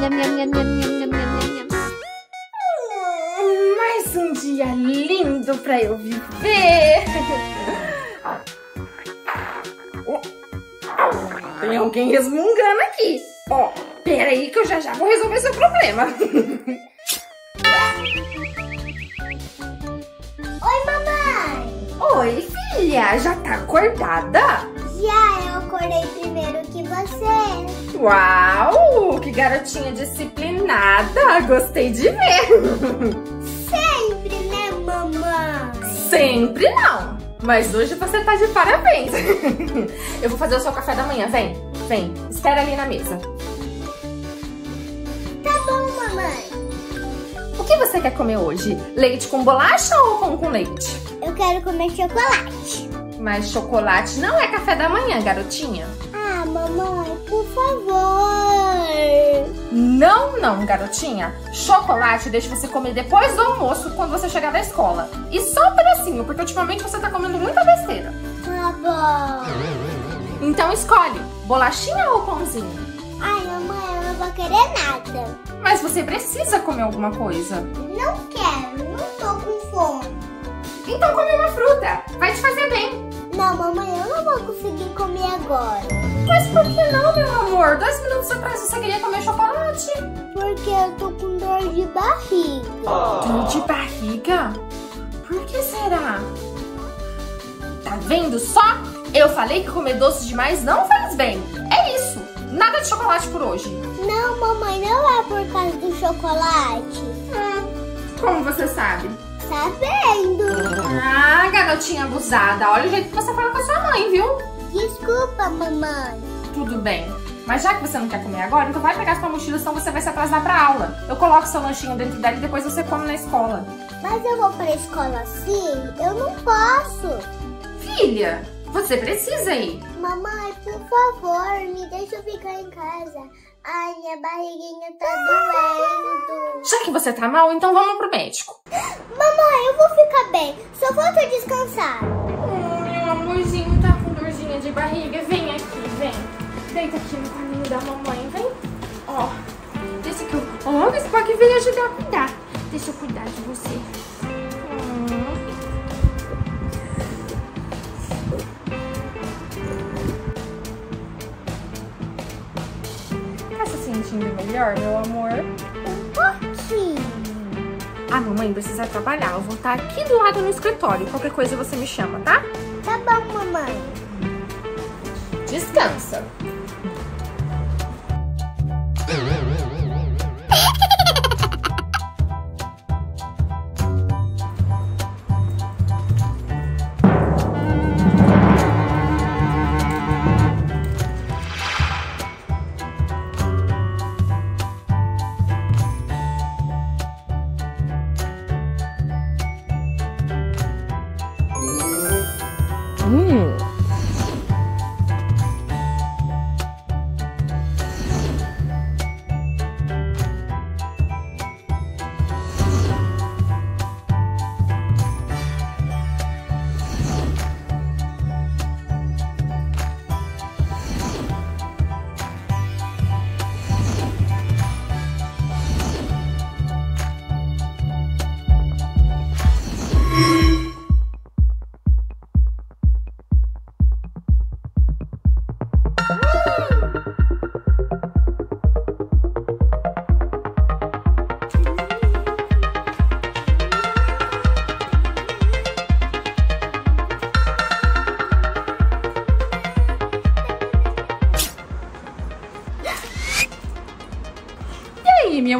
nham, nham, nham, nham, nham, nham, nham, nham. Hum, mais um dia lindo pra eu viver. Oh, Tem alguém resmungando aqui. Ó, pera aí que eu já já vou resolver seu problema. Oi, mamãe! Oi, filha, já tá acordada? Já eu acordei primeiro que você. Uau, garotinha disciplinada. Gostei de ver. Sempre, né, mamãe? Sempre não. Mas hoje você tá de parabéns. Eu vou fazer o seu café da manhã. Vem, vem. Espera ali na mesa. Tá bom, mamãe. O que você quer comer hoje? Leite com bolacha ou pão com leite? Eu quero comer chocolate. Mas chocolate não é café da manhã, garotinha. Ah, mamãe, por favor. Não, não, garotinha. Chocolate deixa você comer depois do almoço, quando você chegar da escola. E só um pedacinho, porque ultimamente você tá comendo muita besteira. Tá bom. Então escolhe, bolachinha ou pãozinho? Ai, mamãe, eu não vou querer nada. Mas você precisa comer alguma coisa. Não quero, não tô com fome. Então come uma fruta, vai te fazer bem. Não, mamãe, eu não vou conseguir comer agora. Mas por que não, meu amor? Dois minutos atrás você queria comer chocolate. Porque eu tô com dor de barriga. Dor de barriga? Por que será? Tá vendo só? Eu falei que comer doce demais não faz bem. É isso. Nada de chocolate por hoje. Não, mamãe, não é por causa do chocolate. Hum, como você sabe? Tá vendo? Ah, garotinha abusada. Olha o jeito que você fala com a sua mãe, viu? Desculpa, mamãe. Tudo bem. Mas já que você não quer comer agora, então vai pegar sua mochila, senão você vai se atrasar pra aula. Eu coloco seu lanchinho dentro dela e depois você come na escola. Mas eu vou pra escola assim? Eu não posso. Filha, você precisa ir. Mamãe, por favor, me deixa eu ficar em casa. Ai, minha barriguinha tá doendo. Já que você tá mal, então vamos pro médico. Mamãe, eu vou ficar bem. Só falta descansar. Oh, meu amorzinho tá com dorzinha de barriga. Vem aqui, vem. Deita aqui no caminho da mamãe, vem. Ó, deixa que eu... Ó, o Spock veio ajudar a cuidar. Deixa eu cuidar de você. Melhor, meu amor? Um pouquinho. A mamãe precisa trabalhar. Eu vou estar aqui do lado no escritório. Qualquer coisa você me chama, tá? Tá bom, mamãe. Descansa.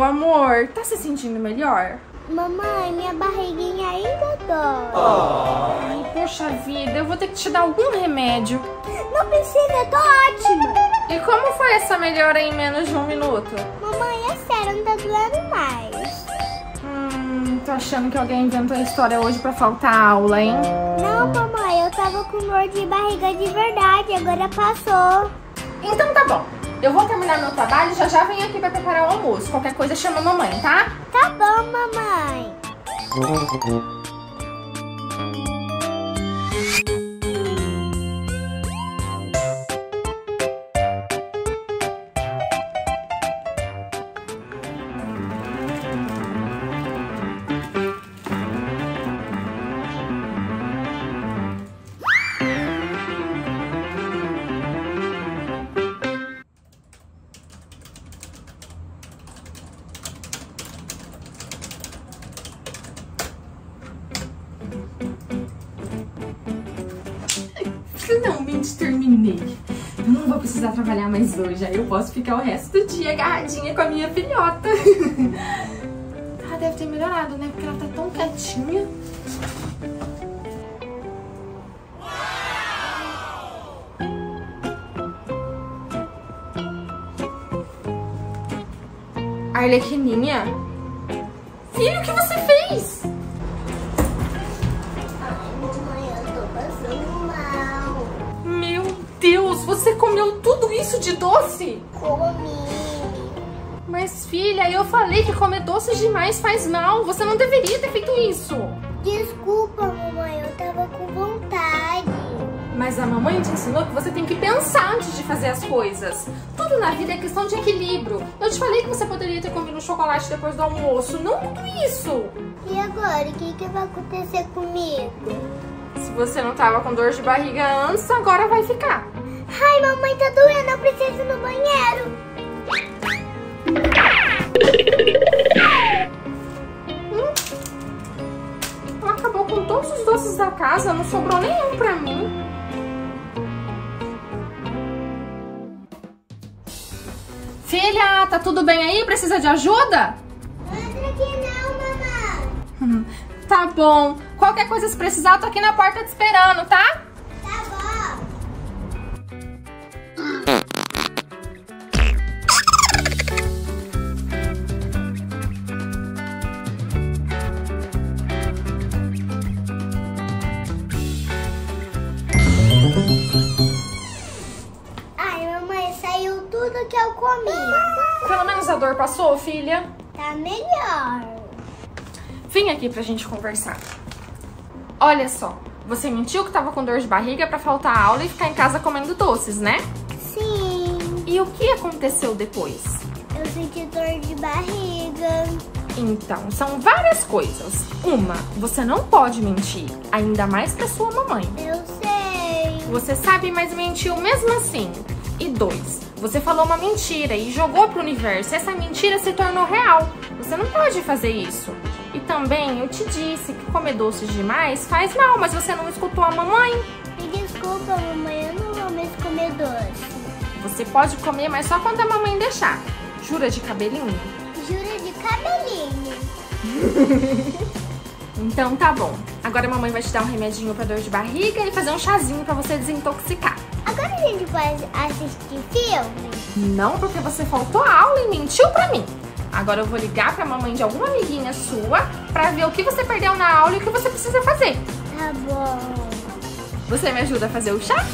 Meu amor? Tá se sentindo melhor? Mamãe, minha barriguinha ainda dói. Ai, poxa vida, eu vou ter que te dar algum remédio. Não precisa, eu tô ótima. E como foi essa melhora em menos de um minuto? Mamãe, é sério, não tá doendo mais. Hum, tô achando que alguém inventou a história hoje pra faltar aula, hein? Não, mamãe, eu tava com dor de barriga de verdade, agora passou. Então tá bom. Eu vou terminar meu trabalho e já já venho aqui pra preparar o almoço. Qualquer coisa chama a mamãe, tá? Tá bom, mamãe. Terminei. Eu não vou precisar trabalhar mais hoje. Aí eu posso ficar o resto do dia agarradinha com a minha filhota. Ela deve ter melhorado, né? Porque ela tá tão quietinha. Arlequininha? Filho, o que você fez? Você comeu tudo isso de doce? Comi. Mas filha, eu falei que comer doces demais faz mal. Você não deveria ter feito isso. Desculpa, mamãe, eu tava com vontade. Mas a mamãe te ensinou que você tem que pensar antes de fazer as coisas. Tudo na vida é questão de equilíbrio. Eu te falei que você poderia ter comido chocolate depois do almoço, não tudo isso. E agora, o que, que vai acontecer comigo? Se você não tava com dor de barriga antes, agora vai ficar. Ai, mamãe, tá doendo, eu preciso ir no banheiro. Ela acabou com todos os doces da casa, não sobrou nenhum pra mim. Filha, tá tudo bem aí? Precisa de ajuda? Entra aqui não, mamãe. Hum, Tá bom. Qualquer coisa se precisar, eu tô aqui na porta te esperando, tá? Tá que eu comi. Pelo menos a dor passou, filha? Tá melhor. Vem aqui pra gente conversar. Olha só, você mentiu que tava com dor de barriga pra faltar aula e ficar em casa comendo doces, né? Sim, E o que aconteceu depois? eu senti dor de barriga. Então, são várias coisas. Uma, você não pode mentir, ainda mais pra sua mamãe. Eu sei. Você sabe, mas mentiu mesmo assim. E dois, você falou uma mentira e jogou pro universo. Essa mentira se tornou real. Você não pode fazer isso. E também eu te disse que comer doces demais faz mal, mas você não escutou a mamãe. Me desculpa, mamãe, eu não vou mais comer doce. Você pode comer, mas só quando a mamãe deixar. Jura de cabelinho? Jura de cabelinho. Então tá bom. Agora a mamãe vai te dar um remedinho pra dor de barriga e fazer um chazinho pra você desintoxicar. Agora a gente pode assistir filme? Não porque você faltou a aula e mentiu pra mim. Agora eu vou ligar pra mamãe de alguma amiguinha sua pra ver o que você perdeu na aula e o que você precisa fazer. Tá bom. Você me ajuda a fazer o chá?